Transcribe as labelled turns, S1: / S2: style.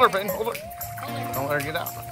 S1: her, Peyton. Hold her. Don't let her get out.